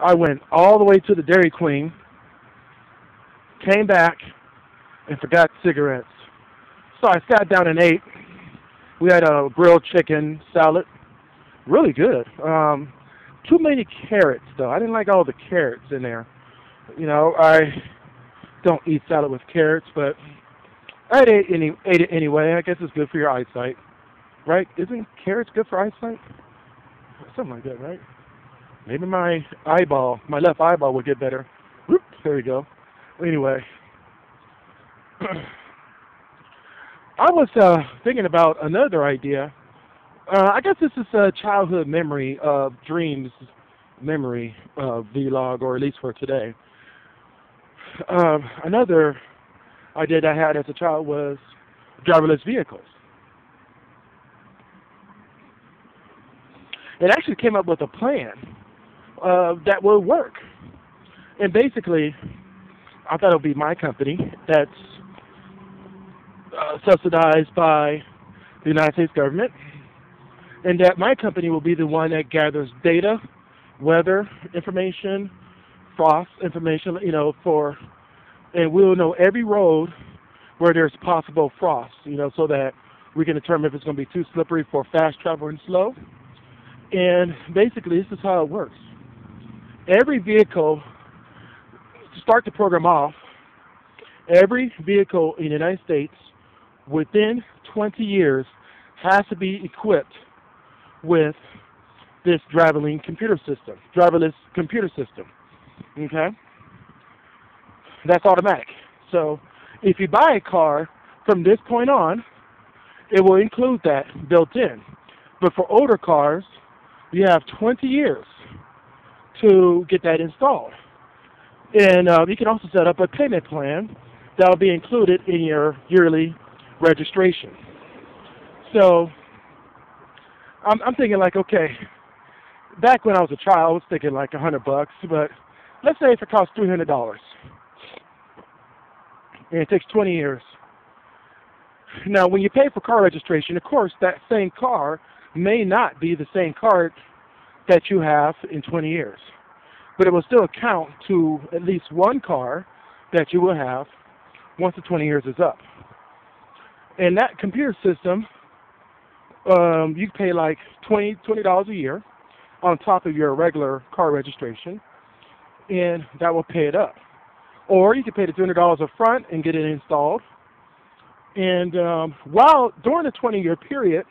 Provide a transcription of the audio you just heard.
I went all the way to the Dairy Queen, came back, and forgot cigarettes. So I sat down and ate. We had a grilled chicken salad, really good. Um, too many carrots though. I didn't like all the carrots in there. You know, I don't eat salad with carrots, but I ate any, ate it anyway. I guess it's good for your eyesight, right? Isn't carrots good for eyesight? Something like that, right? Maybe my eyeball, my left eyeball would get better. Whoop, there we go. Anyway, I was uh, thinking about another idea. Uh, I guess this is a childhood memory of dreams memory vlog, or at least for today. Um, another idea I had as a child was driverless vehicles. It actually came up with a plan uh, that will work. And basically, I thought it would be my company that's uh, subsidized by the United States government, and that my company will be the one that gathers data, weather information, frost information, you know, for, and we'll know every road where there's possible frost, you know, so that we can determine if it's going to be too slippery for fast travel and slow. And basically, this is how it works every vehicle, to start the program off, every vehicle in the United States within 20 years has to be equipped with this driverless computer system, driverless computer system. Okay? That's automatic. So if you buy a car from this point on, it will include that built in. But for older cars, you have 20 years to get that installed. And uh, you can also set up a payment plan that will be included in your yearly registration. So I'm, I'm thinking like, okay, back when I was a child, I was thinking like a hundred bucks, but let's say if it costs three hundred dollars, and it takes 20 years. Now, when you pay for car registration, of course, that same car may not be the same car that you have in 20 years. But it will still account to at least one car that you will have once the 20 years is up. And that computer system, um, you pay like 20 dollars a year on top of your regular car registration, and that will pay it up. Or you can pay the $200 up front and get it installed. And um, while during the 20-year period,